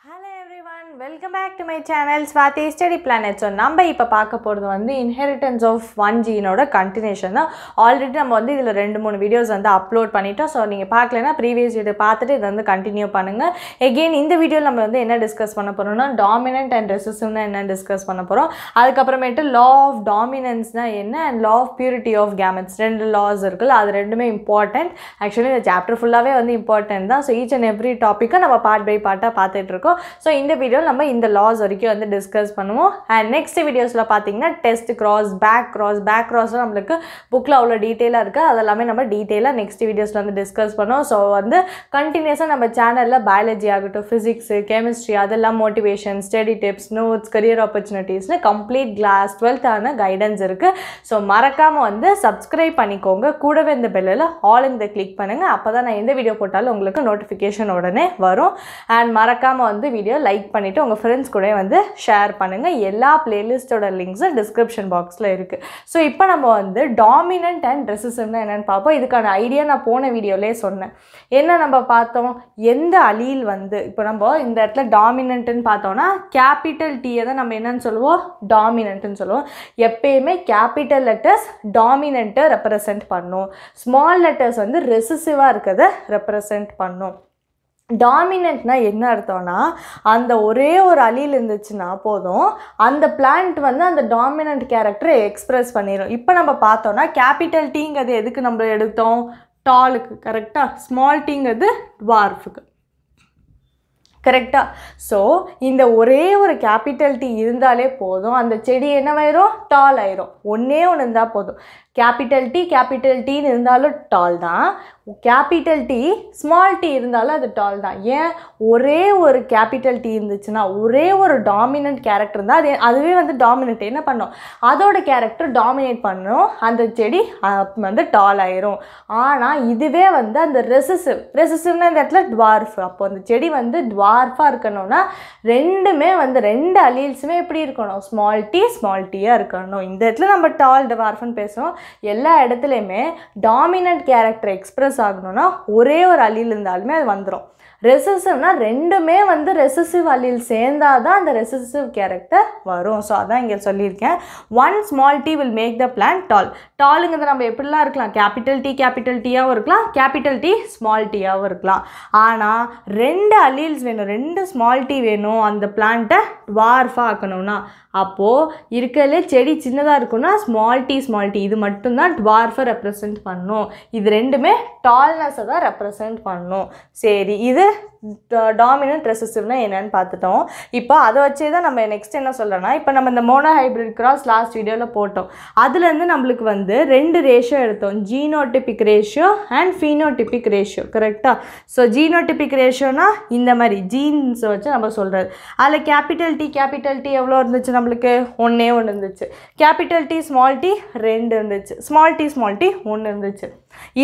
Hello everyone welcome back to my channel Swathi study planet so நம்ம இப்போ பார்க்க போகிறது வந்து இன்ஹெரிட்டன்ஸ் ஆஃப் ஒன் ஜீனோட கண்டினியூஷன் தான். ஆல்ரெடி நம்ம வந்து இதில் ரெண்டு மூணு வீடியோஸ் வந்து அப்லோட் பண்ணிட்டோம். ஸோ நீங்கள் பார்க்கலன்னா ப்ரீவியஸ் வீடியோ பார்த்துட்டு இதை வந்து கண்டினியூ பண்ணுங்கள் எகெயின் இந்த வீடியோவில் நம்ம வந்து என்ன டிஸ்கஸ் பண்ண போகிறோம்னா டாமினன்ட் அண்ட் ரெசிசிவ்னா என்ன டிஸ்கஸ் பண்ண போகிறோம் அதுக்கப்புறமேட்டு லா ஆஃப் டாமினன்ஸ்னால் என்ன? And law of purity of gametes ரெண்டு லாஸ் இருக்குல்ல அது ரெண்டுமே இம்பார்ட்டன்ட் ஆக்சுவலி இந்த சாப்டர் ஃபுல்லாகவே வந்து இம்பார்ட்டன்ட் தான். ஸோ ஈச் அண்ட் எவ்ரி டாப்பிக்கும் நம்ம பார்ட் பை பார்ட்டாக பார்த்துட்டு இருக்கோம். ஸோ இந்த வீடியோவில் நம்ம இந்த லாஸ் வரைக்கும் வந்து டிஸ்கஸ் பண்ணுவோம். அண்ட் நெக்ஸ்ட் வீடியோஸில் பார்த்தீங்கன்னா test cross back cross back கிராஸும் நம்மளுக்கு புக்கில் அவ்வளோ டீட்டெயிலாக இருக்குது அதெல்லாமே நம்ம டீட்டெயிலாக நெக்ஸ்ட் வீடியோஸில் வந்து டிஸ்கஸ் பண்ணுவோம். ஸோ வந்து கண்டினியூஸாக நம்ம சேனலில் பயாலஜி ஆகட்டும் ஃபிசிக்ஸு கெமிஸ்ட்ரி அதெல்லாம் motivation study tips notes career ஆப்பர்ச்சுனிட்டிஸ்னு complete class டுவெல்த்தான கைடன்ஸ் இருக்குது ஸோ மறக்காமல் வந்து சப்ஸ்கிரைப் பண்ணிக்கோங்க. கூடவே இந்த பெல்லில் ஆல் இந்த கிளிக் பண்ணுங்கள் அப்போ தான் நான் எந்த வீடியோ போட்டாலும் உங்களுக்கு நோட்டிஃபிகேஷன் உடனே வரும். அண்ட் மறக்காமல் வந்து வீடியோ லைக் பண்ணிவிட்டு உங்கள் ஃப்ரெண்ட்ஸ் கூட வந்து ஷேர் பண்ணுங்கள் எல்லா பிளேலிஸ்ட்டோட லிங்க்ஸும் டிஸ்கிரிப்ஷன் பாக்ஸில் இருக்குது ஸோ இப்போ நம்ம வந்து டாமினன்ட் அண்ட் ரெசிசிவ்னா என்னென்னு பார்ப்போம். இதுக்கான ஐடியா நான் போன வீடியோலேயே சொன்னேன். என்ன நம்ம பார்த்தோம்? எந்த அலீல் வந்து இப்போ நம்ம இந்த இடத்துல டாமினன்ட்டுன்னு பார்த்தோம்னா கேபிட்டல் டீயை தான் நம்ம என்னன்னு சொல்லுவோம்? டாமினன்ட்டுன்னு சொல்லுவோம். எப்பயுமே கேபிட்டல் லெட்டர்ஸ் டாமினண்ட்டை ரெப்ரசன்ட் பண்ணும். ஸ்மால் லெட்டர்ஸ் வந்து ரெசிசிவாக இருக்கிறத ரெப்ரசன்ட் பண்ணும். டாமினன்ட்னா என்ன அர்த்தம்னா அந்த ஒரே ஒரு அலியில் இருந்துச்சுன்னா போதும். அந்த பிளான்ட் வந்து அந்த டாமினண்ட் கேரக்டரை எக்ஸ்ப்ரெஸ் பண்ணிடும் இப்போ நம்ம பார்த்தோம்னா கேபிட்டல் டீங்கிறது எதுக்கு நம்ம எடுத்தோம்? டாலுக்கு கரெக்டாக ஸ்மால் டீங்கிறது டுவார்ஃபுக்கு கரெக்டாக ஸோ இந்த ஒரே ஒரு கேபிட்டல் டி இருந்தாலே போதும். அந்த செடி என்னவாயிரும் டால் ஆயிரும். ஒன்றே ஒன்று இருந்தால் போதும். கேபிட்டல் டி கேபிட்டல் டீன்னு இருந்தாலும் டால் தான். கேபிட்டல் டி ஸ்மால் டி இருந்தாலும் அது டால் தான். ஏன்? ஒரே ஒரு கேபிட்டல் டி இருந்துச்சுன்னா ஒரே ஒரு டாமினன்ட் கேரக்டர் இருந்தால் அது அதுவே வந்து டாமினன்ட் என்ன பண்ணும்? அதோட கேரக்டர் டாமினேட் பண்ணும். அந்த செடி வந்து டால் ஆயிரும். ஆனால் இதுவே வந்து அந்த ரெசிசிவ் ரெசிசிவ்னா இந்த இடத்துல டுவார்ஃப் அப்போ அந்த செடி வந்து டுவார்ஃபாக இருக்கணும்னா ரெண்டுமே வந்து ரெண்டு அலீல்ஸுமே எப்படி இருக்கணும்? ஸ்மால் டி ஸ்மால் டீயாக இருக்கணும். இந்த இடத்துல நம்ம டால் டுவார்ஃப்னு பேசுகிறோம் எல்லா இடத்துலையுமே டாமினன்ட் கேரக்டர் எக்ஸ்பிரஸ் ஆகணும்னா ஒரே ஒரு அலியில் இருந்தாலுமே அது வந்துடும் ரெசிசிவ்னா ரெண்டுமே வந்து ரெசசிவ் அலீல் சேர்ந்தாதான் தான் அந்த ரெசசிவ் கேரக்டர் வரும். ஸோ அதான் இங்கே சொல்லியிருக்கேன். One small T will make the plant tall டாலுங்கிறது நம்ம எப்படிலாம் இருக்கலாம்? கேபிட்டல் டி கேபிட்டல் டீயாகவும் இருக்கலாம். கேபிட்டல் டி ஸ்மால் டீயாகவும் இருக்கலாம். ஆனால் ரெண்டு அலீல்ஸ் வேணும். ரெண்டு ஸ்மால் டி வேணும் அந்த பிளான்ட்டை டுவார்ஃபாக ஆக்கணும்னா. அப்போது இருக்கிறதுலே செடி சின்னதாக இருக்குன்னா ஸ்மால் டி ஸ்மால் டி இது மட்டும்தான் டுவார்ஃபை ரெப்ரசன்ட் பண்ணும். இது ரெண்டுமே டால்னஸை தான் ரெப்ரசன்ட் பண்ணும். சரி இது você டாமினன்ட் ரெசசிவ்னா என்னன்னு பார்த்துட்டோம். இப்போ அதை வச்சே தான் நம்ம நெக்ஸ்ட் என்ன சொல்கிறோன்னா இப்போ நம்ம இந்த மோனோ ஹைப்ரிட் கிராஸ் லாஸ்ட் வீடியோவில் போட்டோம். அதுலேருந்து நம்மளுக்கு வந்து ரெண்டு ரேஷியோ எடுத்தோம். Genotypic ratio and phenotypic ratio கரெக்டாக ஸோ ஜீனோடிபிக் ரேஷியோனா இந்த மாதிரி ஜீன்ஸ் வச்சு நம்ம சொல்கிறது அதில் கேபிட்டல் டி கேபிட்டல் டி எவ்வளோ இருந்துச்சு நம்மளுக்கு? ஒன்றே ஒன்று இருந்துச்சு. கேபிட்டல் டி ஸ்மால் டி ரெண்டு இருந்துச்சு. ஸ்மால் டி ஸ்மால் டி ஒன்று இருந்துச்சு.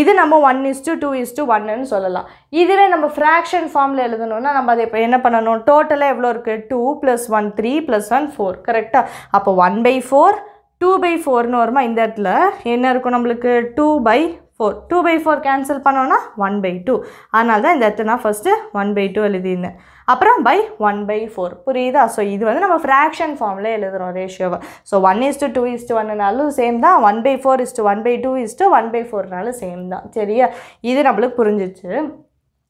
இது நம்ம one is to two two is to சொல்லலாம். இதுவே நம்ம ஃப்ராக்ஷன் ஃபார்ம் ஃபார்மில் எழுதணும்னா நம்ம அதை இப்போ என்ன பண்ணணும்? டோட்டலாக எவ்வளோ இருக்குது two plus one three plus one four கரெக்டாக அப்போ one by four two by ஃபோர்னு வருமா? இந்த இடத்துல என்ன இருக்கும் நம்மளுக்கு? Two by four two by four cancel பண்ணோன்னா ஒன் பை டூ அதனால தான் இந்த இடத்துல நான் ஃபஸ்ட்டு ஒன் பை டூ எழுதியிருந்தேன். அப்புறம் பை ஒன் பை ஃபோர் புரியுதா? ஸோ இது வந்து நம்ம ஃப்ராக்ஷன் ஃபார்மில் எழுதுகிறோம் ரேஷியோவை so one is to two is to ஒன்னுனாலும் same தான். One by four is to one by two is to one by ஃபோர்னாலும் same தான். சரியா? இது நம்மளுக்கு புரிஞ்சிச்சு.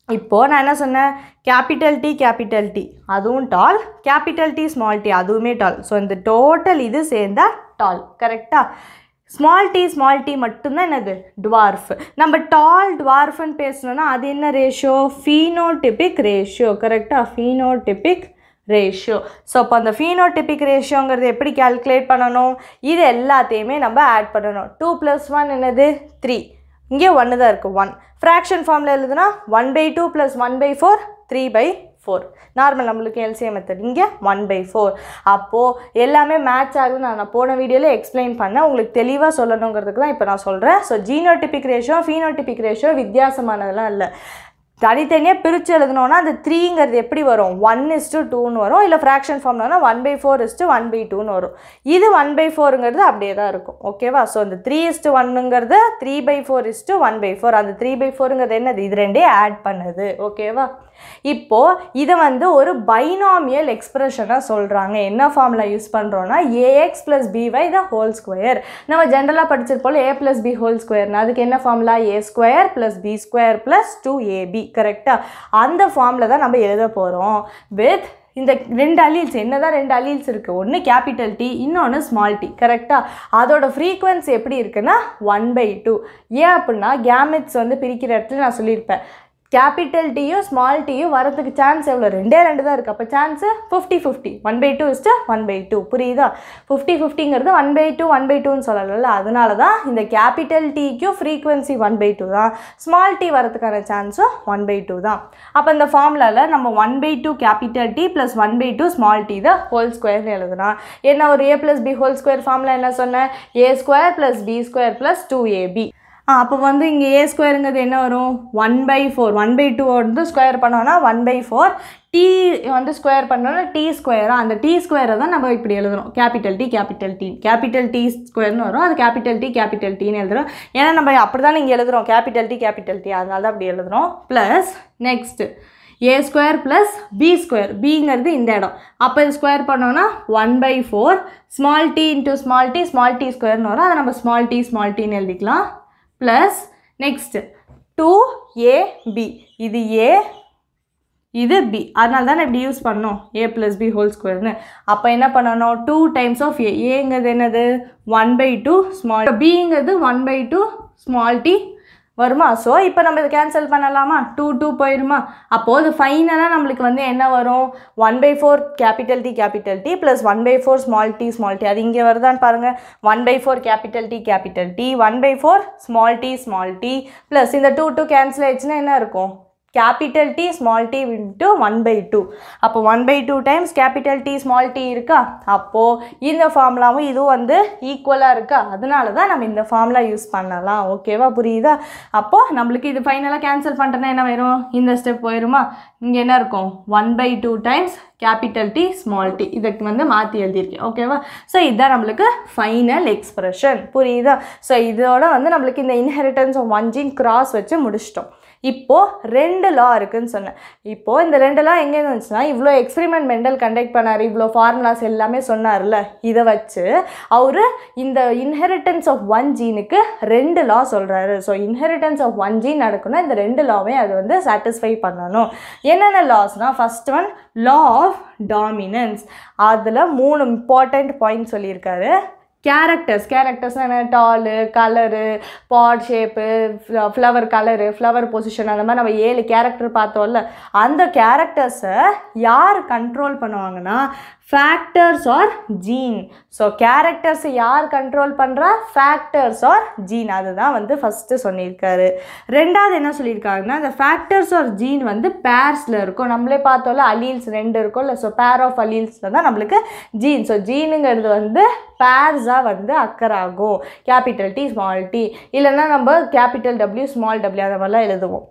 இப்போது நான் என்ன சொன்னேன்? கேபிட்டல் டி கேபிட்டல் டி அதுவும் tall capital T small T அதுவுமே டால் ஸோ இந்த டோட்டல் இது சேர்ந்தால் டால் கரெக்டாக ஸ்மால் டி ஸ்மால் டி மட்டும்தான் என்னது? டுவார்ஃப் நம்ம டால் டுவார்ஃப்னு பேசணும்னா அது என்ன ரேஷியோ ஃபீனோடிபிக் ரேஷியோ கரெக்டாக ஃபீனோடிபிக் ரேஷியோ ஸோ அப்போ அந்த ஃபீனோடிபிக் ரேஷியோங்கிறது எப்படி கால்குலேட் பண்ணணும்? இது எல்லாத்தையுமே நம்ம ஆட் பண்ணணும். டூ ப்ளஸ் ஒன் என்னது? த்ரீ இங்கே ஒன்று தான் இருக்குது ஒன் ஃப்ராக்ஷன் ஃபார்மில் எழுதுனா one by two plus one by four three by four normal நம்மளுக்கு எல்சிஎம் மெத்தட் இங்கே ஒன் பை ஃபோர் அப்போது எல்லாமே மேட்ச் ஆகுது நான் நான் போன வீடியோவில் எக்ஸ்பிளைன் பண்ணேன். உங்களுக்கு தெளிவாக சொல்லணுங்கிறதுக்கு தான் இப்போ நான் சொல்கிறேன் so genotypic ratio phenotypic ratio வித்தியாசமானதெல்லாம் இல்லை. தனித்தனியாக பிரித்து எழுதணும்னா அந்த த்ரீங்கிறது எப்படி வரும்? ஒன் இஸ்டு டூன்னு வரும். இல்லை fraction ஃபார்ம்னா one by four is to one by டூன்னு வரும். இது ஒன் பை ஃபோருங்கிறது அப்படியே தான் இருக்கும் ஓகேவா ஸோ இந்த three is to ஒன்னுங்கிறது three by four is to one by four அந்த த்ரீ பை ஃபோருங்கிறது என்னது? இது ரெண்டே ஆட் பண்ணுது. ஓகேவா இப்போது இதை வந்து ஒரு பைனாமியல் எக்ஸ்ப்ரெஷனாக சொல்கிறாங்க என்ன ஃபார்மில் யூஸ் பண்ணுறோன்னா A X plus B Y the whole square நம்ம ஜென்ரலாக படிச்சிருப்போம் ஏ ப்ளஸ் பி ஹோல் ஸ்கொயர்னா அதுக்கு என்ன formula A square plus B square plus two A B கரெக்டாக அந்த ஃபார்மில் தான் நம்ம எழுத போகிறோம் வித் இந்த ரெண்டு அலீல்ஸ் என்ன தான் ரெண்டு அலீல்ஸ் இருக்குது ஒன்று கேபிட்டல் டி இன்னொன்று ஸ்மால் டி கரெக்டாக அதோட ஃப்ரீக்வன்சி எப்படி இருக்குன்னா ஒன் பை டூ ஏன் அப்படின்னா கேமெட்ஸ் வந்து பிரிக்கிற இடத்துல நான் சொல்லியிருப்பேன். கேபிட்டல் டீயும் ஸ்மால் டீயும் வரதுக்கு சான்ஸ் எவ்வளோ ரெண்டே ரெண்டு தான் இருக்குது அப்போ chance fifty fifty one by two is to one by two புரியுதா? Fifty ஃபிஃப்டிங்கிறது one by two one by டூன்னு சொல்லலைல்ல அதனால தான் இந்த கேபிட்டல் டீக்கும் ஃப்ரீக்குவென்சி ஒன் பை டூ தான். ஸ்மால் டி வரதுக்கான சான்ஸும் ஒன் பை டூ தான். அப்போ இந்த ஃபார்முலாவில் நம்ம one by two capital T plus one by two small T தான் ஹோல் ஸ்கொயர்னு எழுதுனா என்ன ஒரு A plus B whole square formula என்ன சொன்னேன் A square plus B square plus two A B அப்போ வந்து இங்கே ஏ ஸ்கொயருங்கிறது என்ன வரும்? One by four one by two வந்து ஸ்கொயர் பண்ணோன்னா ஒன் பை ஃபோர் டி வந்து ஸ்கொயர் பண்ணோன்னா டி ஸ்கொயராக அந்த டி ஸ்கொயரை தான் நம்ம இப்படி எழுதுறோம் capital T capital T capital T ஸ்கொயர்னு வரும். அது கேபிட்டல் டி கேபிட்டல் டின்னு எழுதுறோம். ஏன்னா நம்ம அப்படி தான் இங்கே எழுதுறோம். கேபிட்டல் டி கேபிட்டல் டி அதனால தான் அப்படி எழுதுறோம். Plus next A square plus B square பிங்கிறது இந்த இடம். அப்போ இது ஸ்கொயர் பண்ணோன்னா one by four small T into small T small T ஸ்கொயர்னு வரும். அதை நம்ம ஸ்மால் டி ஸ்மால் டின்னு எழுதிக்கலாம். ப்ளஸ் நெக்ஸ்ட்டு டூ ஏபி இது ஏ இது பி அதனால தான் இப்படி யூஸ் பண்ணோம்? ஏ ப்ளஸ் பி ஹோல் ஸ்கொயர்னு அப்போ என்ன பண்ணணும்? டூ டைம்ஸ் ஆஃப் ஏ ஏங்கிறது என்னது? ஒன் பை டூ ஸ்மால் பிங்கிறது one by two small T வருமா? ஸோ இப்போ நம்ம இதை கேன்சல் பண்ணலாமா? டூ டூ போயிடுமா அப்போது இது ஃபைனலாக நம்மளுக்கு வந்து என்ன வரும்? One by four capital T capital T plus one by four small T small T அது இங்கே வருதான்னு பாருங்கள் one by four capital T capital T one by four small T small T plus இந்த டூ டூ கேன்சல் ஆயிடுச்சுன்னா என்ன இருக்கும்? Capital T small T into one by two அப்போ one by two times capital T small T இருக்கா? அப்போது இந்த ஃபார்முலாவும் இதுவும் வந்து ஈக்குவலாக இருக்கா? அதனால தான் நம்ம இந்த ஃபார்முலா யூஸ் பண்ணலாம். ஓகேவா புரியுதா? அப்போது நம்மளுக்கு இது ஃபைனலாக கேன்சல் பண்ணுறேன்னா என்ன வரும்? இந்த ஸ்டெப் போயிருமா? இங்கே என்ன இருக்கும்? One by two times capital T small T இதுக்கு வந்து மாற்றி எழுதியிருக்கேன். ஓகேவா ஸோ இதுதான் நம்மளுக்கு ஃபைனல் எக்ஸ்ப்ரெஷன் புரியுதா? ஸோ இதோட வந்து நம்மளுக்கு இந்த inheritance of one gene cross வச்சு முடிச்சிட்டோம். இப்போது ரெண்டு லா இருக்குதுன்னு சொன்னேன். இப்போது இந்த ரெண்டு லா எங்கே இருந்துச்சுன்னா இவ்வளோ எக்ஸ்பெரிமெண்ட் மெண்டல் கண்டக்ட் பண்ணார் இவ்வளோ ஃபார்முலாஸ் எல்லாமே சொன்னார்ல இதை வச்சு அவர் இந்த இன்ஹெரிட்டன்ஸ் ஆஃப் ஒன் ஜீனுக்கு ரெண்டு லா சொல்கிறாரு so inheritance of one gene நடக்குன்னா இந்த ரெண்டு லாவையும் அது வந்து சாட்டிஸ்ஃபை பண்ணணும். என்னென்ன லாஸ்னால் first one law of dominance அதில் மூணு இம்பார்ட்டண்ட் பாயிண்ட் சொல்லியிருக்காரு. கேரக்டர்ஸ் கேரக்டர்ஸ்னால் என்ன? Tall colour pod shape flower colour flower position அந்த மாதிரி நம்ம ஏழு கேரக்டர் பார்த்தோம்ல அந்த கேரக்டர்ஸை யார் கண்ட்ரோல் பண்ணுவாங்கன்னா ஃபேக்டர்ஸ் ஆர் ஜீன் ஸோ கேரக்டர்ஸை யார் கண்ட்ரோல் பண்ணுறா ஃபேக்டர்ஸ் ஆர் ஜீன் அதுதான் வந்து ஃபஸ்ட்டு சொல்லியிருக்காரு. ரெண்டாவது என்ன சொல்லியிருக்காங்கன்னா அந்த ஃபேக்டர்ஸ் ஆர் ஜீன் வந்து பேர்ஸில் இருக்கும். நம்மளே பார்த்தோம்ல அலீல்ஸ் ரெண்டு இருக்கும்ல. ஸோ பேர் ஆஃப் அலீல்ஸில் தான் நம்மளுக்கு ஜீன் ஸோ ஜீனுங்கிறது வந்து பேர்ஸாக வந்து அக்கர் ஆகும் கேபிட்டல் டி ஸ்மால் டி இல்லைன்னா நம்ம கேபிட்டல் டபிள்யூ ஸ்மால் டபிள்யூ அந்த மாதிரிலாம் எழுதுவோம்.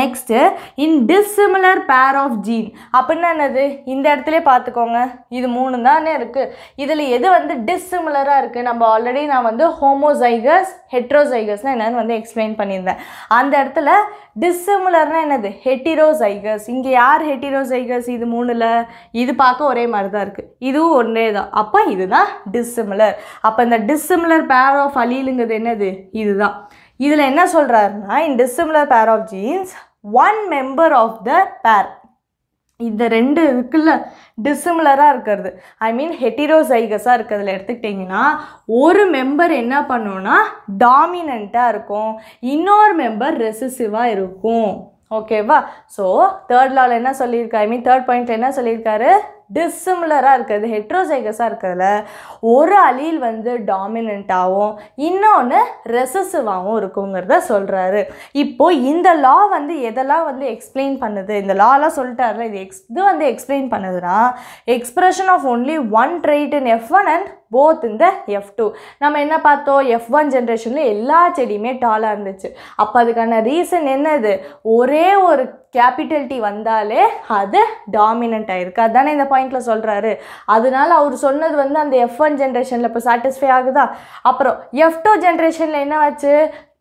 Next in dissimilar pair of gene அப்படின்னா என்னது? இந்த இடத்துல பார்த்துக்கோங்க. இது மூணு தானே இருக்குது இதில் எது வந்து டிஸ்சிமிலராக இருக்குது நம்ம ஆல்ரெடி நான் வந்து ஹோமோசைகஸ் ஹெட்ரோசைகஸ்னால் என்னன்னு வந்து எக்ஸ்பிளைன் பண்ணியிருந்தேன். அந்த இடத்துல டிஸ்சிமிலர்னா என்னது? ஹெட்டிரோசைகஸ் இங்கே யார் ஹெட்டிரோசைகஸ் இது மூணில்? இது பார்க்க ஒரே மாதிரி தான் இருக்குது இதுவும் ஒன்றே தான் அப்போ இதுதான் டிஸ்சிமிலர் அப்போ இந்த டிஸ்சிமிலர் பேர் ஆஃப் அலீலுங்கிறது என்னது? இதுதான். இதில் என்ன சொல்கிறாருன்னா in dissimilar pair of genes one member of the pair இந்த ரெண்டு இருக்குல்ல டிசிமிலராக இருக்கிறது. ஐ மீன் ஹெட்டிரோசைகஸாக இருக்கிறதுல எடுத்துக்கிட்டிங்கன்னா ஒரு மெம்பர் என்ன பண்ணுன்னா டாமினண்ட்டாக இருக்கும். இன்னொரு மெம்பர் ரெசிசிவாக இருக்கும். ஓகேவா ஸோ தேர்ட் லாவில் என்ன சொல்லியிருக்காரு ஐ மீன் தேர்ட் பாயிண்ட்ல என்ன சொல்லியிருக்காரு? டிஸ்சிமிலராக இருக்கிறது ஹெட்ரோசைகஸாக இருக்கிறதுல ஒரு அலீல் வந்து டாமினண்ட்டாகவும் இன்னொன்று ரெசசிவாகவும் இருக்குங்கிறத சொல்கிறாரு இப்போது இந்த லா வந்து எதெல்லாம் வந்து எக்ஸ்பிளைன் பண்ணுது? இந்த லாலாம் சொல்லிட்டாருல இது எக்ஸ் இது வந்து எக்ஸ்பிளைன் பண்ணுதுன்னா expression of only one trait in F one and both இந்த எஃப் டூ நம்ம என்ன பார்த்தோம்? எஃப் ஒன் ஜென்ரேஷனில் எல்லா செடியுமே டாலாக இருந்துச்சு. அப்போ அதுக்கான ரீசன் என்னது? ஒரே ஒரு கேபிட்டல் டி வந்தாலே அது டாமினண்ட் ஆயிருக்கு. அதுதானே இந்த பாயிண்ட்ல சொல்கிறாரு அதனால அவர் சொன்னது வந்து அந்த எஃப் ஒன் ஜென்ரேஷனில் இப்போ சாட்டிஸ்ஃபை ஆகுதா? அப்புறம் எஃப் டூ ஜென்ரேஷனில் என்ன ஆச்சு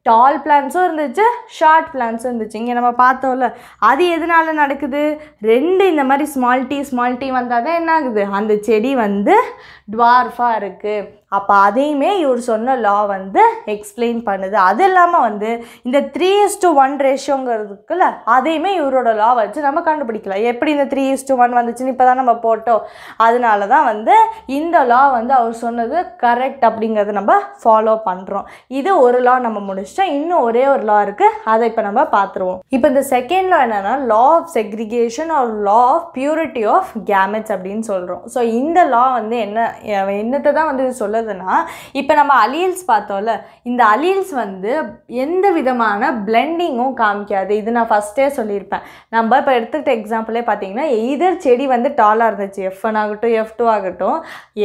டால் பிளான்ஸும் இருந்துச்சு ஷார்ட் பிளான்ஸும் இருந்துச்சு. இங்கே நம்ம பார்த்தோம்ல அது எதனால நடக்குது? ரெண்டு இந்த மாதிரி ஸ்மால் டீ ஸ்மால் டீ வந்தால் தான் என்ன ஆகுது அந்த செடி வந்து டுவார்ஃபாக இருக்குது அப்போ அதையுமே இவர் சொன்ன லா வந்து எக்ஸ்பிளைன் பண்ணுது. அது இல்லாமல் வந்து இந்த த்ரீ இஸ் டு ஒன் ரேஷியோங்கிறதுக்குல அதையுமே இவரோட லா வச்சு நம்ம கண்டுபிடிக்கலாம். எப்படி இந்த த்ரீ இஸ் டு ஒன் வந்துச்சுன்னு இப்போ தான் நம்ம போட்டோம். அதனால தான் வந்து இந்த லா வந்து அவர் சொன்னது கரெக்ட் அப்படிங்கிறத நம்ம ஃபாலோ பண்ணுறோம் இது ஒரு லா நம்ம முடிச்சிட்டோம். இன்னும் ஒரே ஒரு லா இருக்குது அதை இப்போ நம்ம பார்த்துருவோம் இப்போ இந்த செகண்ட் லா என்னென்னா law of segregation or law of purity of gametes அப்படின்னு சொல்கிறோம் ஸோ இந்த லா வந்து என்ன என்னத்தை தான் வந்து சொல்ல சொல்லுதுன்னா இப்போ நம்ம அலியல்ஸ் பார்த்தோம்ல இந்த அலியல்ஸ் வந்து எந்த விதமான பிளெண்டிங்கும் காமிக்காது. இது நான் ஃபஸ்ட்டே சொல்லியிருப்பேன். நம்ம இப்போ எடுத்துக்கிட்ட எக்ஸாம்பிளே பார்த்தீங்கன்னா எய்தர் செடி வந்து டாலாக இருந்துச்சு எஃப் ஒன் ஆகட்டும் எஃப் டூ ஆகட்டும்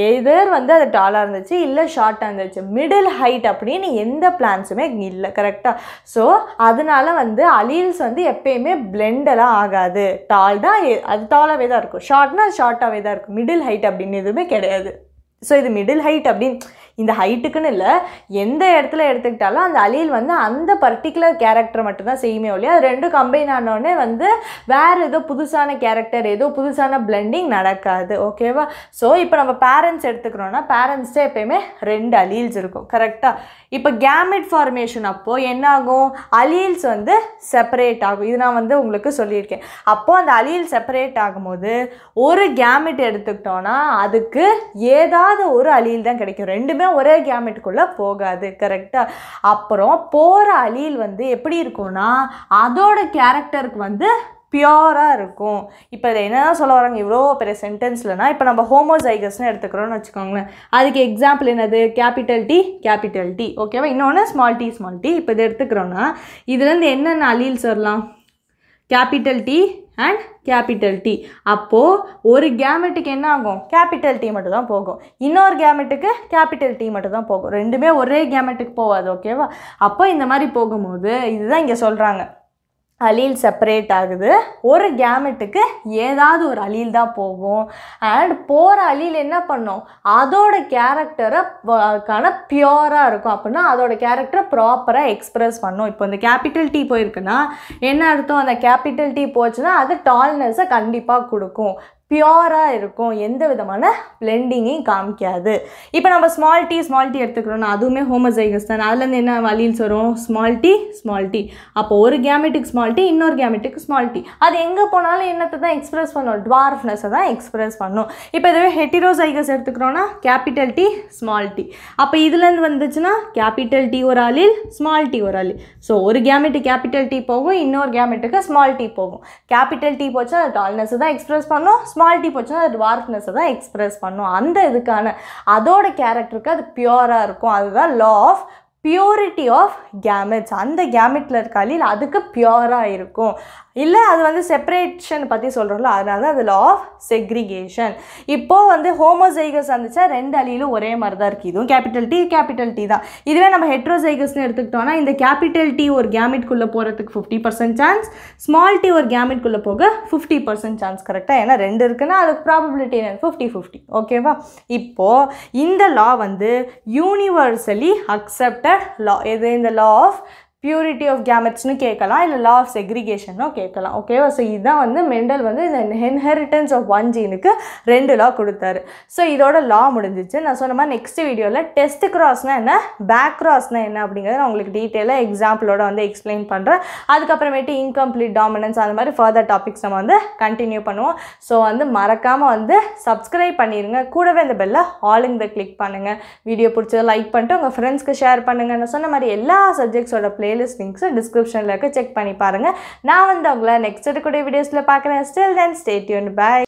எய்தர் வந்து அது டாலாக இருந்துச்சு இல்லை ஷார்ட்டாக இருந்துச்சு மிடில் ஹைட் அப்படின்னு எந்த பிளான்ஸுமே இல்லை கரெக்டாக ஸோ அதனால வந்து அலியல்ஸ் வந்து எப்பயுமே பிளெண்டெல்லாம் ஆகாது. டால் தான் அது டாலாகவே தான் இருக்கும். ஷார்ட்னா ஷார்ட்டாகவே தான் இருக்கும். மிடில் ஹைட் அப்படின்னு எதுவுமே கிடையாது. ஸோ இது மிடில் ஹைட் அப்படின்னு இந்த ஹைட்டுக்குன்னு இல்லை எந்த இடத்துல எடுத்துக்கிட்டாலும் அந்த அலியல் வந்து அந்த பர்டிகுலர் கேரக்டர் மட்டும்தான் செய்யுமே ஒழிய அது ரெண்டும் கம்பைன் ஆனோடனே வந்து வேறு ஏதோ புதுசான கேரக்டர் ஏதோ புதுசான பிளெண்டிங் நடக்காது. ஓகேவா ஸோ இப்போ நம்ம பேரண்ட்ஸ் எடுத்துக்கிறோன்னா பேரண்ட்ஸ்டே எப்பயுமே ரெண்டு அலீல்ஸ் இருக்கும். கரெக்டாக இப்போ கேமெட் ஃபார்மேஷன் அப்போது என்ன ஆகும் அலீல்ஸ் வந்து செப்பரேட் ஆகும். இது நான் வந்து உங்களுக்கு சொல்லியிருக்கேன். அப்போது அந்த அலீல் செப்பரேட் ஆகும்போது ஒரு கேமெட் எடுத்துக்கிட்டோன்னா அதுக்கு ஏதாவது ஒரு அலீல் தான் கிடைக்கும். ரெண்டுமே ஒரே கேமெட்டுக்குள்ளே போகாது கரெக்டாக அப்புறம் போகிற அழியில் வந்து எப்படி இருக்கும்னா அதோட கேரக்டருக்கு வந்து பியோராக இருக்கும். இப்போ இதை என்ன சொல்ல வராங்க? இவ்வளோ பெரிய சென்டென்ஸ்லனா இப்போ நம்ம ஹோமோசைகஸ்னு எடுத்துக்கிறோம்னு வச்சுக்கோங்களேன். அதுக்கு எக்ஸாம்பிள் என்னது? கேபிட்டல் டி கேபிட்டல் டி ஓகேவா இன்னொன்று ஸ்மால் டி ஸ்மால் டி இப்போ இதை எடுத்துக்கிறோன்னா இதுலேருந்து என்னென்ன அலீல்ஸ் வரலாம்? Capital T and capital T அப்போது ஒரு கேமெட்டுக்கு என்ன ஆகும்? கேபிட்டல் டி மட்டும் தான் போகும். இன்னொரு கேமெட்டுக்கு கேபிட்டல் டி மட்டும் தான் போகும். ரெண்டுமே ஒரே கேமெட்டுக்கு போகாது ஓகேவா அப்போ இந்த மாதிரி போகும்போது இதுதான் இங்கே சொல்கிறாங்க அலீல் செப்பரேட் ஆகுது. ஒரு கேமெட்டுக்கு ஏதாவது ஒரு அலீல் தான் போகும். அண்ட் போகிற அலீல் என்ன பண்ணும்? அதோட கேரக்டரை கான பியூராக இருக்கும். அப்படின்னா அதோட கேரக்டரை ப்ராப்பராக எக்ஸ்ப்ரெஸ் பண்ணும். இப்போ இந்த கேபிட்டல் டி போயிருக்குன்னா என்ன அர்த்தம்? அந்த கேபிட்டல் டி போச்சுன்னா அது டால்னஸை கண்டிப்பாக கொடுக்கும். பியூராக இருக்கும். எந்த விதமான பிளெண்டிங்கையும் காமிக்காது. இப்போ நம்ம ஸ்மால் டீ ஸ்மால் டீ எடுத்துக்கிறோம்னா அதுவுமே ஹோமோசைகஸ் தான். அதுலேருந்து என்ன வலீல்ஸ் வரும் ஸ்மால் டீ ஸ்மால் டீ அப்போ ஒரு கேமெட்டிக் ஸ்மால் டீ இன்னொரு கேமெட்டுக்கு ஸ்மால் டீ அது எங்கே போனாலும் என்னத்தை தான் எக்ஸ்பிரஸ் பண்ணும்? டுவார்ஃப்னஸை தான் எக்ஸ்பிரஸ் பண்ணும். இப்போ இதுவே ஹெட்டிரோசைகஸ் எடுத்துக்கிறோன்னா கேபிட்டல் டீ ஸ்மால் டீ அப்போ இதுலேருந்து வந்துச்சுன்னா கேபிட்டல் டீ ஒரு அலில் ஸ்மால் டீ ஒரு அலில். ஸோ ஒரு கேமெட்டு கேபிட்டல் டீ போகும் இன்னொரு கேமெட்டுக்கு ஸ்மால் டீ போகும். கேபிட்டல் டீ போச்சு அது டால்னஸ் தான் எக்ஸ்பிரஸ் பண்ணும். ஸ்மால் டி போச்சுன்னா அது டுவார்ஃப்னஸை தான் எக்ஸ்ப்ரெஸ் பண்ணும். அந்த இதுக்கான அதோட கேரக்டருக்கு அது பியூராக இருக்கும். அதுதான் law of purity of gametes அந்த கேமெட்டில் இருக்க அலில் அதுக்கு பியூராக இருக்கும். இல்லை அது வந்து செப்பரேஷன் பற்றி சொல்கிறோம்ல அதனால தான் அது லா ஆஃப் செக்ரிகேஷன் இப்போது வந்து ஹோமோசைகஸ் வந்துச்சா ரெண்டு அலியிலும் ஒரே மாதிரி தான் இருக்குது இதுவும் கேபிட்டல் டி கேபிட்டல் டி தான். இதுவே நம்ம ஹெட்ரோசைகஸ்னு எடுத்துக்கிட்டோம்னா இந்த கேபிட்டல் டி ஒரு கேமிட்குள்ளே போகிறதுக்கு fifty percent chance small T ஒரு கேமிட்குள்ளே போக ஃபிஃப்டி பர்சன்ட் சான்ஸ் கரெக்டாக ஏன்னா ரெண்டு இருக்குன்னா அதுக்கு ப்ராபபிலிட்டி என்ன? ஃபிஃப்டி ஃபிஃப்டி ஓகேவா இப்போது இந்த லா வந்து யூனிவர்சலி அக்செப்டட் லா எது? இந்த லா ஆஃப் பியூரிட்டி ஆஃப் கேமெட்ஸ்னு கேட்கலாம் இல்லை லா ஆஃப் செக்ரிகேஷனும் கேட்கலாம். ஓகேவா ஸோ இதுதான் வந்து மெண்டல் வந்து இந்த இன்ஹெரிட்டன்ஸ் ஆஃப் ஒன் ஜீனுக்கு ரெண்டு லா கொடுத்தாரு. ஸோ இதோட லா முடிஞ்சிச்சு. நான் சொன்ன மாதிரி நெக்ஸ்ட் வீடியோவில் டெஸ்ட் கிராஸ்னால் என்ன? பேக் கிராஸ்னால் என்ன அப்படிங்கிறத நான் உங்களுக்கு டீட்டெயிலாக எக்ஸாம்பிளோட வந்து எக்ஸ்பிளைன் பண்ணுறேன் அதுக்கப்புறமேட்டு இன்கம்ப்ளீட் டாமினன்ஸ் அந்த மாதிரி ஃபர்தர் டாபிக்ஸ் நம்ம வந்து கண்டினியூ பண்ணுவோம். ஸோ வந்து மறக்காமல் வந்து சப்ஸ்கிரைப் பண்ணிடுங்க கூடவே இந்த பெல்லை த கிளிக் பண்ணுங்கள் வீடியோ பிடிச்சதை லைக் பண்ணிட்டு உங்கள் ஃப்ரெண்ட்ஸ்க்கு ஷேர் பண்ணுங்கள் நான் சொன்ன மாதிரி எல்லா சப்ஜெக்ட்ஸோட பிளேலிஸ்ட் லிங்க்ஸை டிஸ்கிரிப்ஷனில் இருக்க. செக் பண்ணி பாருங்கள் நான் வந்து அவங்கள நெக்ஸ்ட் எடுக்கக்கூடிய வீடியோஸில் பார்க்குறேன். ஸ்டில் தென் ஸ்டேட்யூன் பாய்